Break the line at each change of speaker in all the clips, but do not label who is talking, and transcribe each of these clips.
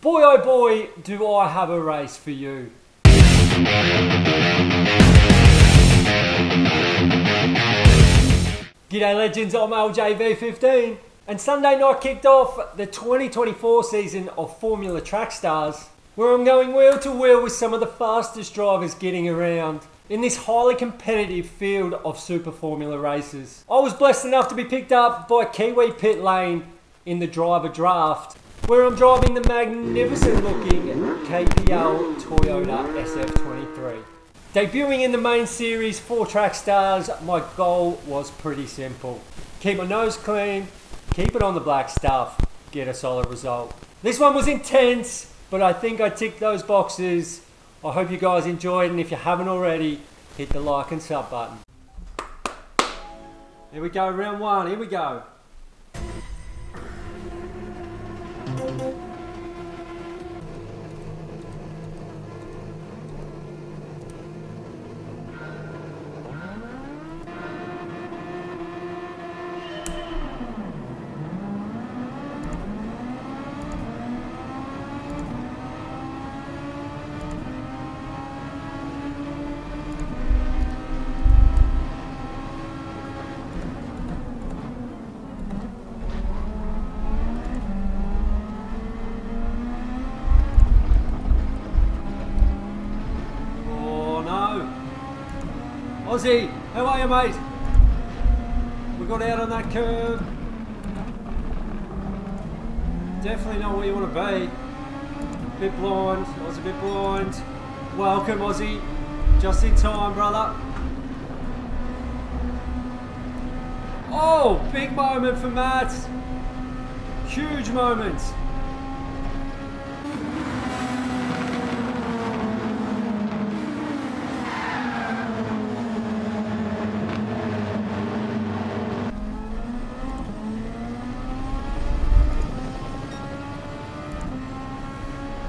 Boy oh boy, do I have a race for you. G'day legends, I'm LJV15 and Sunday night kicked off the 2024 season of Formula Track Stars where I'm going wheel to wheel with some of the fastest drivers getting around in this highly competitive field of Super Formula races. I was blessed enough to be picked up by Kiwi Pit Lane in the driver draft where I'm driving the magnificent looking KPL Toyota SF23. Debuting in the main series four Track Stars, my goal was pretty simple. Keep my nose clean, keep it on the black stuff, get a solid result. This one was intense, but I think I ticked those boxes. I hope you guys enjoyed, and if you haven't already, hit the like and sub button. Here we go, round one, here we go. Oh no. Ozzy, how are you mate? We got out on that curve. Definitely not where you want to be. Bit blind, I was a bit blind. Welcome Ozzy, just in time brother. Oh, big moment for Matt. Huge moment.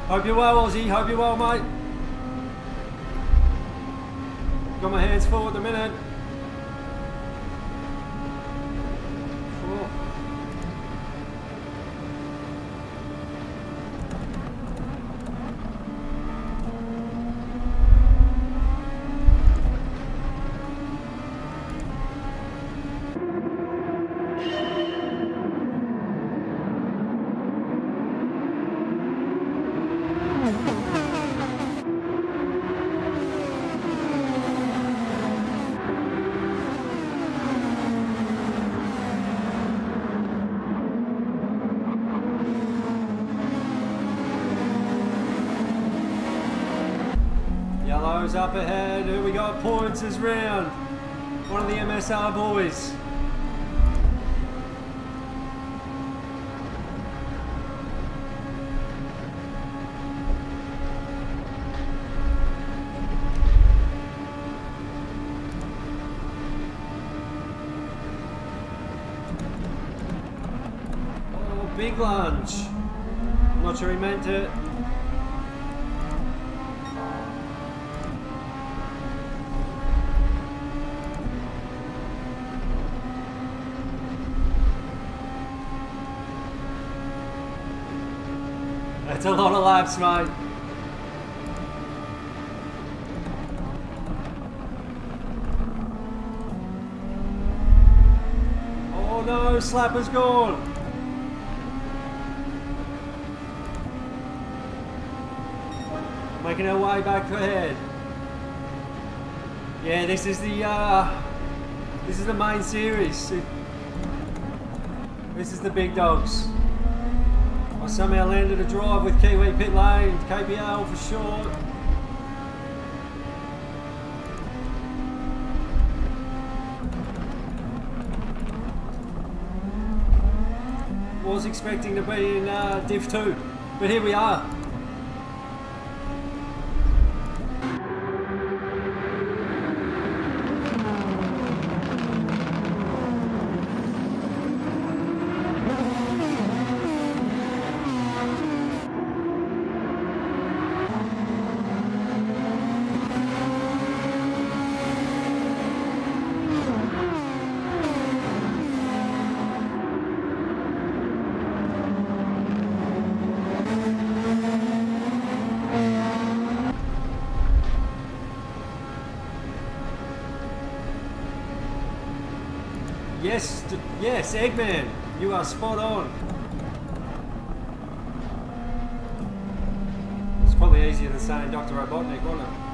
Hope you're well, Ozzy. Hope you're well, mate. Got my hands full at the minute. Yellow's up ahead. Who we got? Points is round. One of the MSR boys. Oh, big lunge. Not sure he meant it. That's Oh no, Slapper's gone. Making our way back ahead. Yeah, this is the uh, this is the main series. This is the big dogs. Somehow landed a drive with Kiwi Pit Lane, KPL for short. Was expecting to be in uh, Div 2, but here we are. Yes, yes, Eggman. You are spot on. It's probably easier than saying Dr. Robotnik, wasn't it?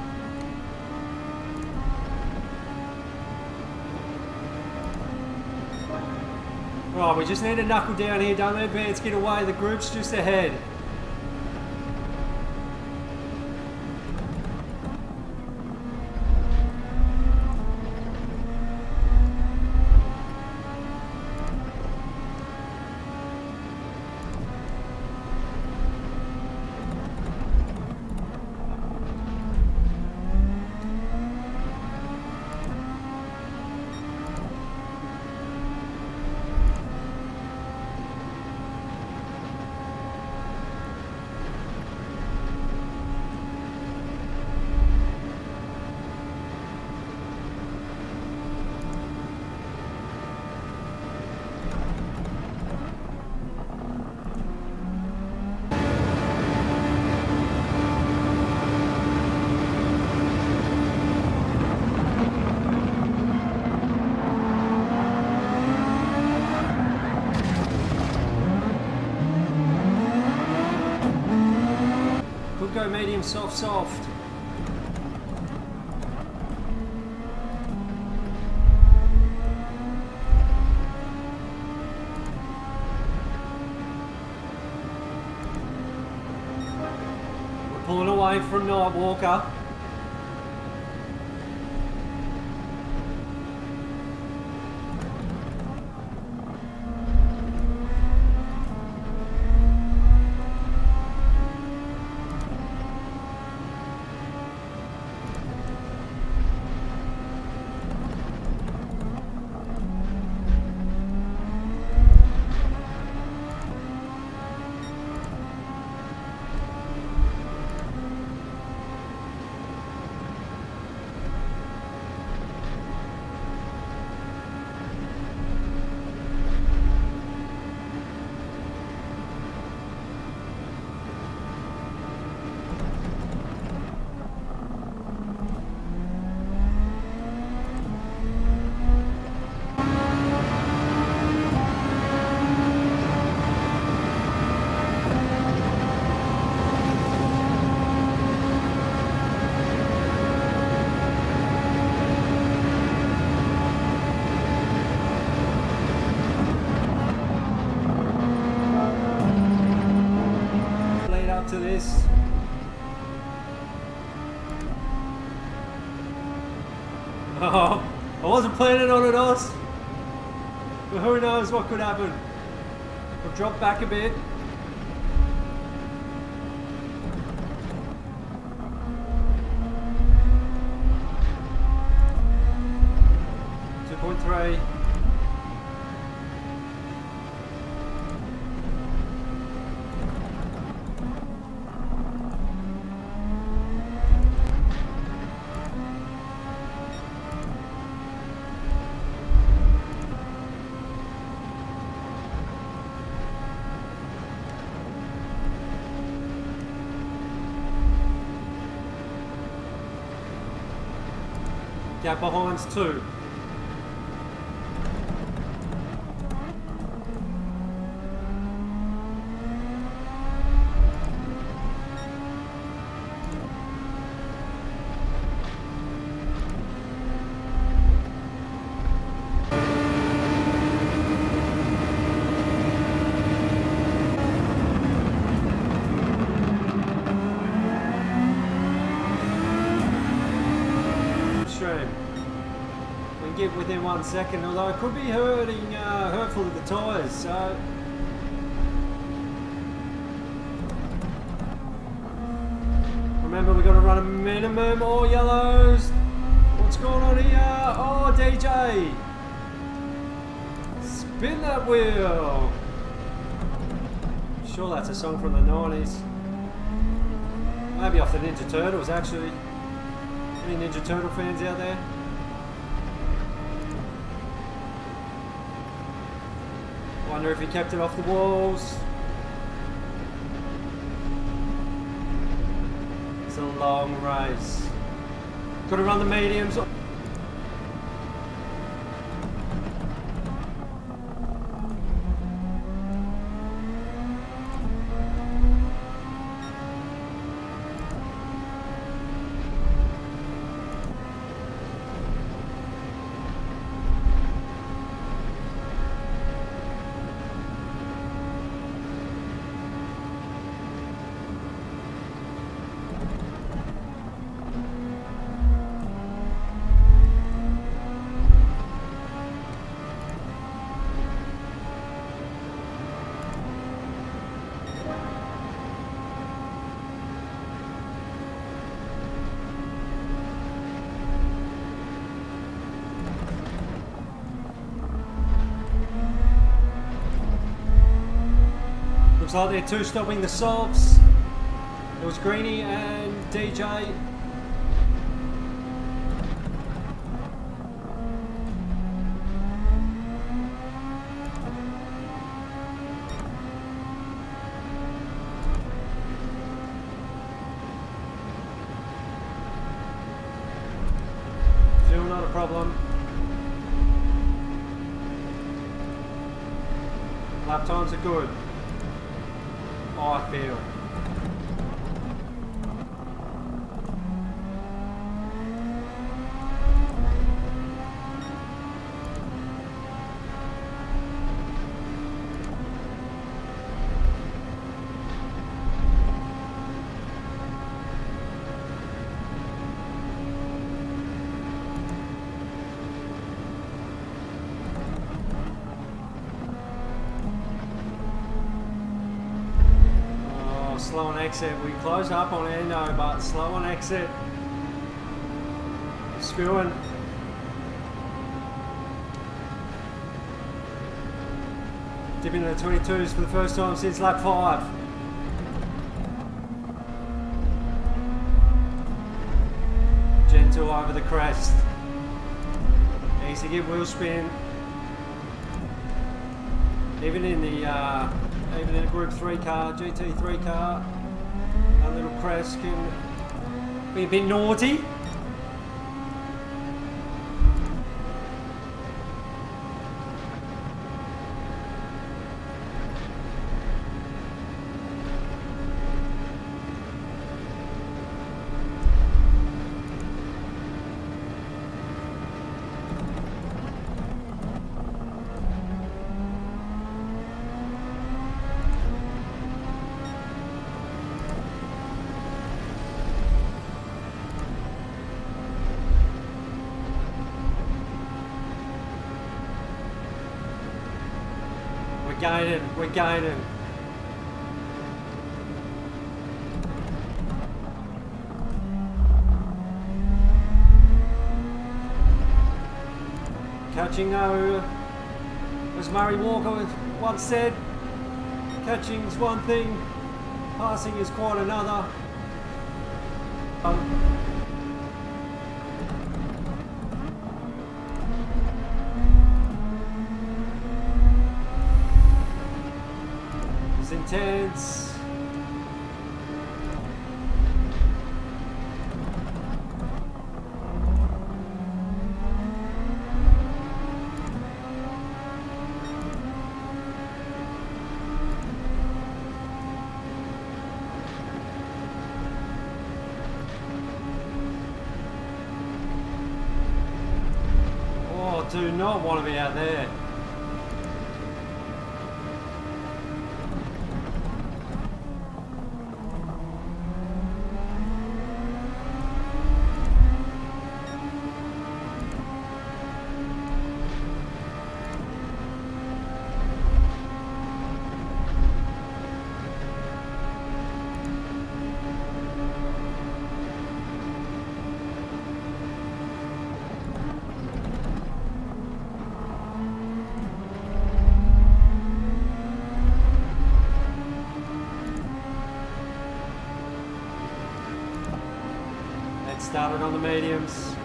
Right, we just need to knuckle down here. Don't let Vance get away. The group's just ahead. Go medium soft soft. We're pulling away from Nightwalker. Lead up to this. I wasn't planning on it, Oz. But who knows what could happen. We'll drop back a bit. Two point three. Behind's two. Stream. We can get within one second, although it could be hurting, uh, hurtful to the tyres. So remember, we've got to run a minimum. All yellows. What's going on here? Oh, DJ. Spin that wheel. Sure, that's a song from the 90s. Maybe off the Ninja Turtles, actually. Any Ninja Turtle fans out there? Wonder if he kept it off the walls. It's a long race. Got to run the mediums. Like they're two stopping the softs. It was Greeny and DJ. Still not a problem. Lap times are good. I feel. Oh, slow on exit. We closed up on Endo, but slow on exit. Spewing. Dipping the 22s for the first time since lap 5. Gentle over the crest. Easy get wheel spin. Even in the uh, even in a Group 3 car, GT3 car, can be a bit naughty. We're gaining, we're gaining. Catching as Murray Walker once said, catching's one thing, passing is quite another. Um, started on the mediums.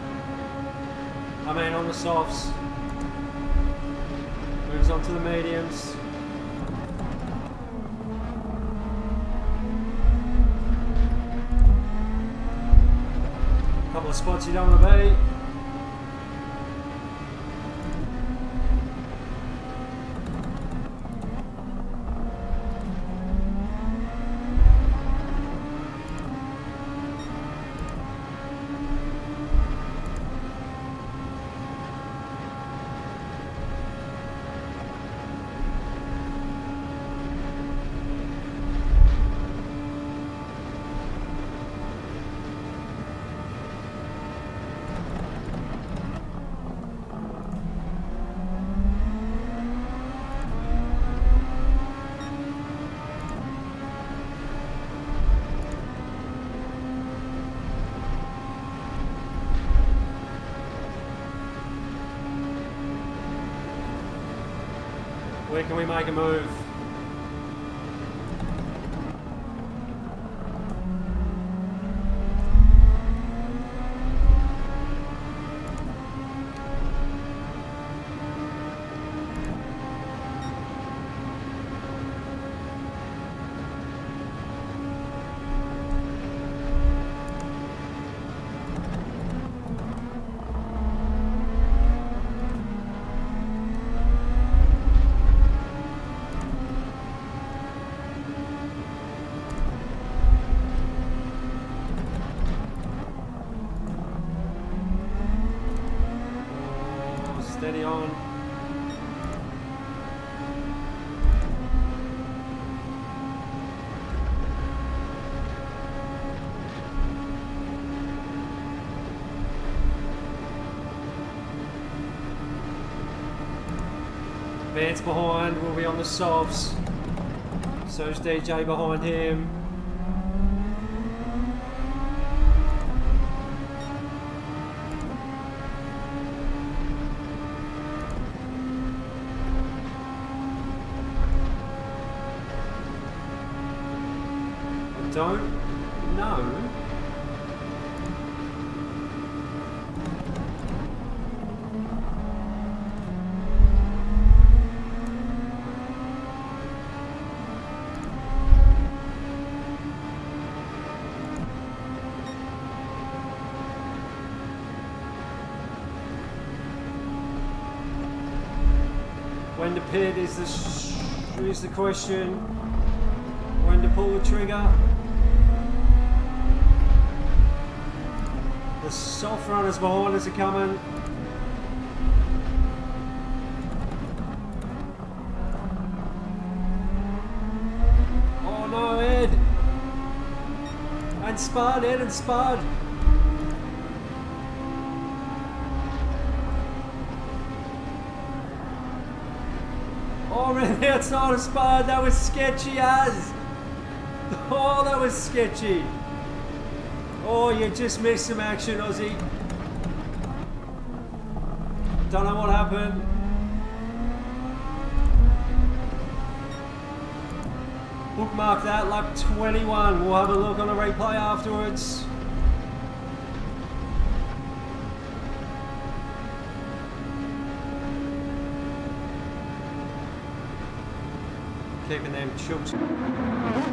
I mean on the softs. Can we make a move? Vance behind, will be on the softs. So's DJ behind him. I don't know. Is the is the question. When to pull the trigger. The soft runners behind us are coming. Oh no, Ed! And Spud, Ed and Spud! Oh, man, the outside that was sketchy as! Oh, that was sketchy! Oh, you just missed some action, Ozzy. Don't know what happened. Bookmark that, lap 21. We'll have a look on the replay afterwards. taking them chunks.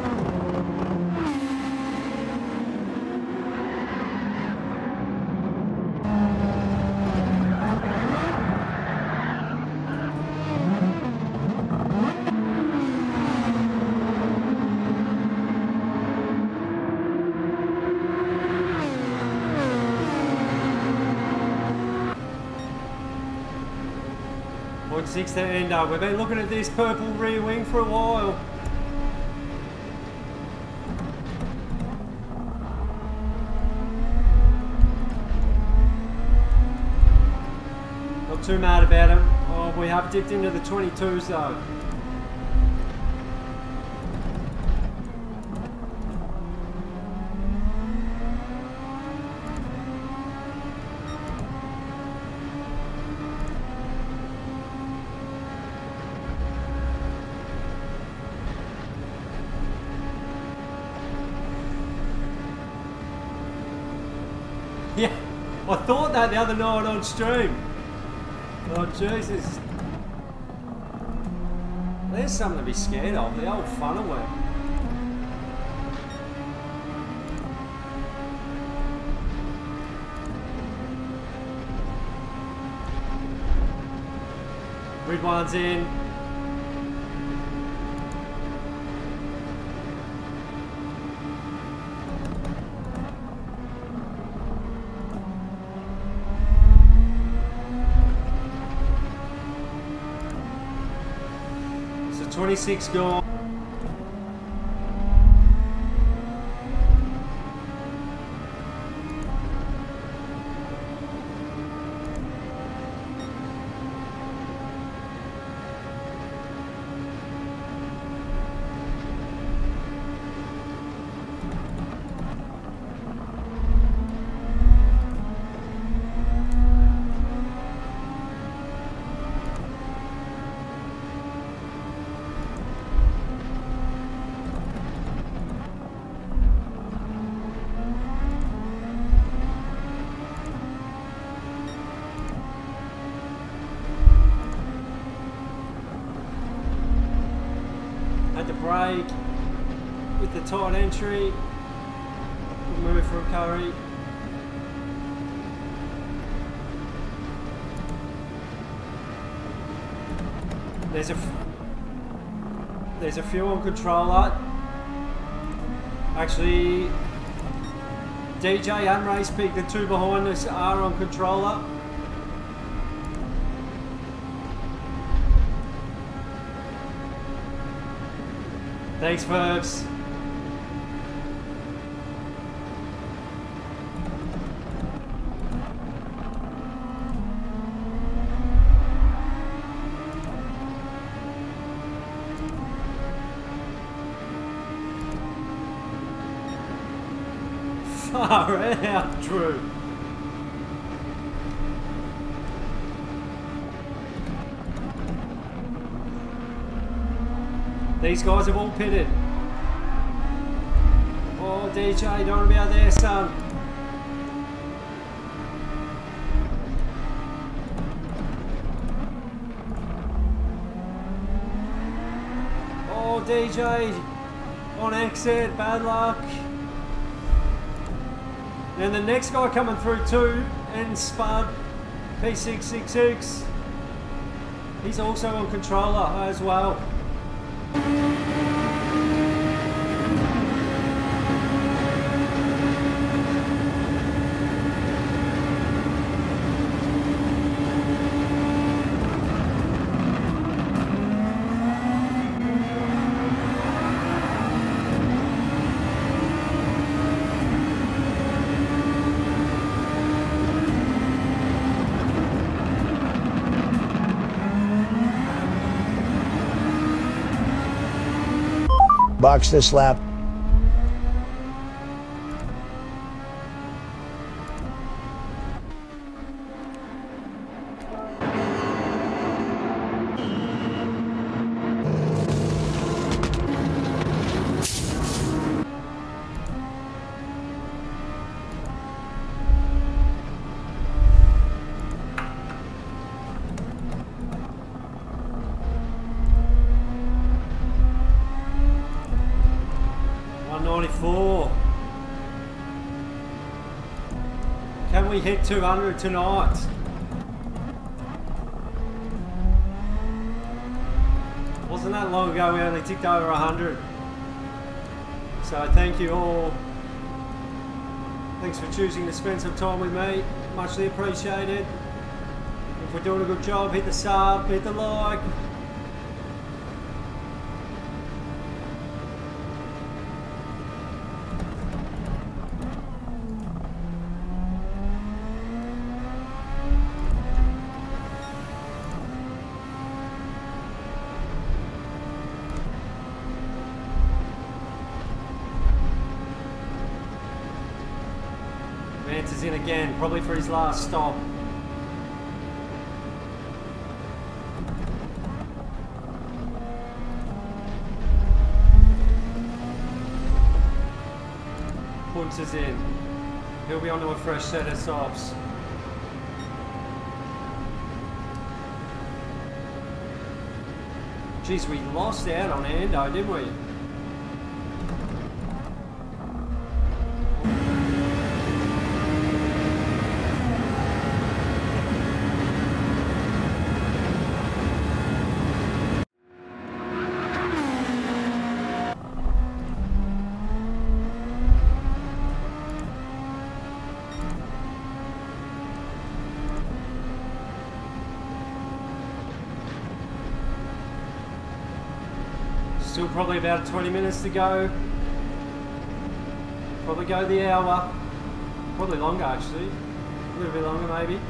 6th and up. we've been looking at this purple rear wing for a while. Not too mad about it. Oh, we have dipped into the 22s though. I thought that the other night on stream. Oh Jesus. There's something to be scared of, the old funnel work. Red one's in. So 26 gone. entry. Good move from There's a there's a fuel controller. Actually, DJ and Race Peak, the two behind us, are on controller. Thanks, Verbs. Out, Drew. These guys have all pitted. Oh, DJ, don't be out there, son. Oh, DJ, on exit, bad luck. And the next guy coming through too, and Spud, P666. He's also on controller as well.
Box this lap.
We hit two hundred tonight? Wasn't that long ago we only ticked over hundred. So thank you all. Thanks for choosing to spend some time with me. Muchly appreciated. If we're doing a good job, hit the sub, hit the like. Vance is in again, probably for his last stop. Punts is in. He'll be onto a fresh set of softs. Geez, we lost out on Ando, didn't we? Still probably about 20 minutes to go. Probably go the hour. Probably longer actually. A little bit longer maybe.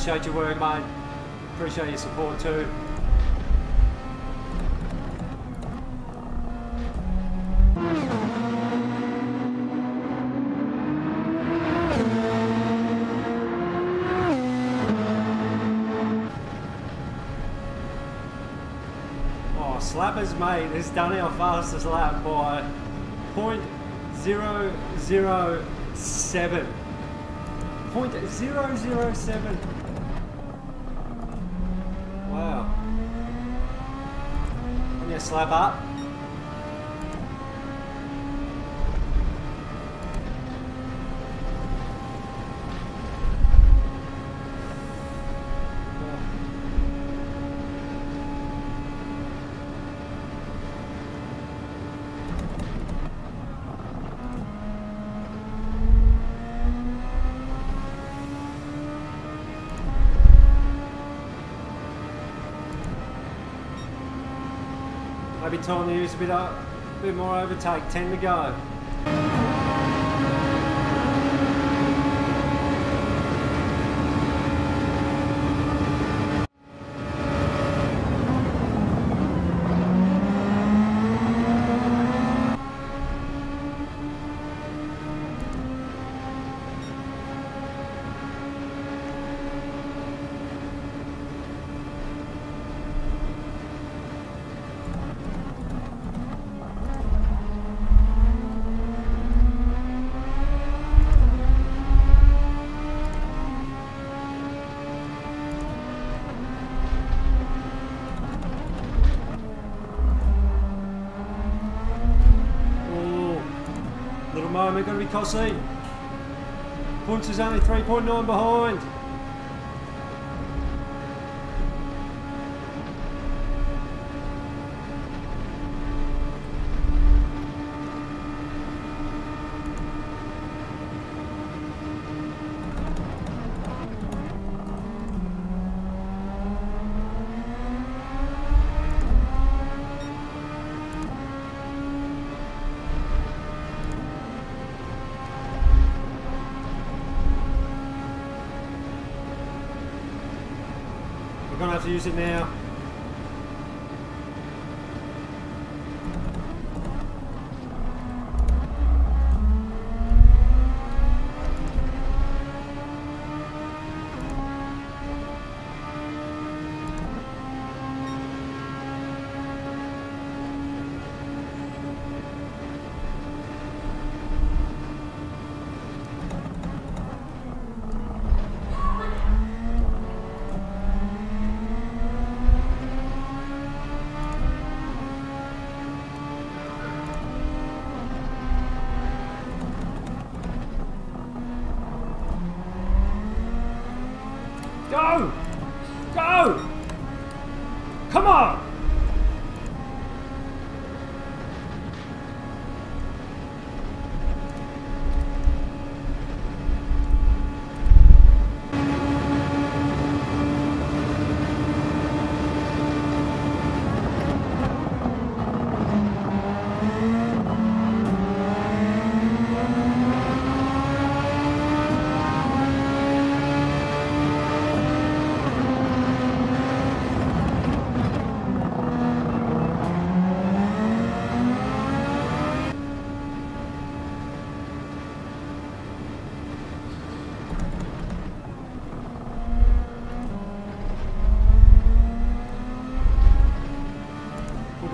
Appreciate your work, mate. Appreciate your support too. Oh, Slappers, mate, has done our fastest lap by 0.007. Point zero zero seven. Slap up. Maybe time to use a bit, of, a bit more overtake. 10 to go. Oh, little moment, gonna be costly. Punch is only 3.9 behind. It now.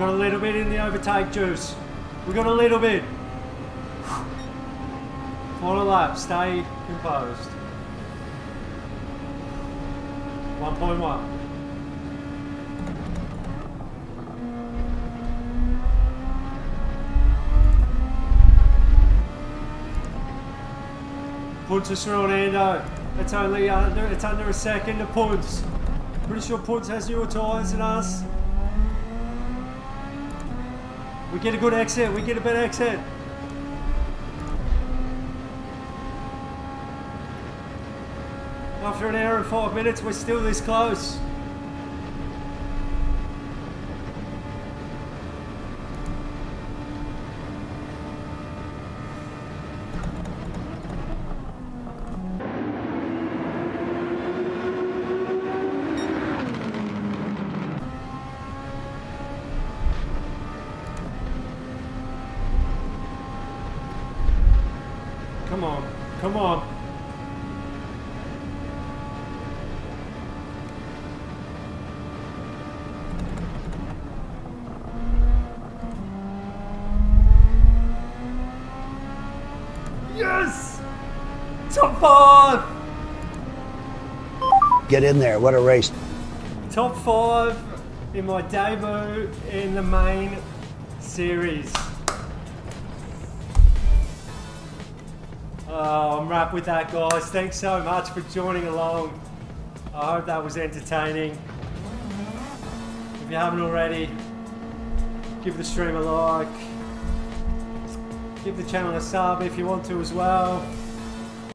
Got a little bit in the overtake juice. We've got a little bit. Final lap, stay composed. 1.1. Punts through on Ando. It's only under, it's under a second to Punts. Pretty sure Punts has newer tyres than us. We get a good exit. We get a better exit. After an hour and five minutes, we're still this close. Come on. Yes! Top five!
Get in there, what a race.
Top five in my debut in the main series. Wrapped with that, guys. Thanks so much for joining along. I hope that was entertaining. If you haven't already, give the stream a like. Give the channel a sub if you want to as well.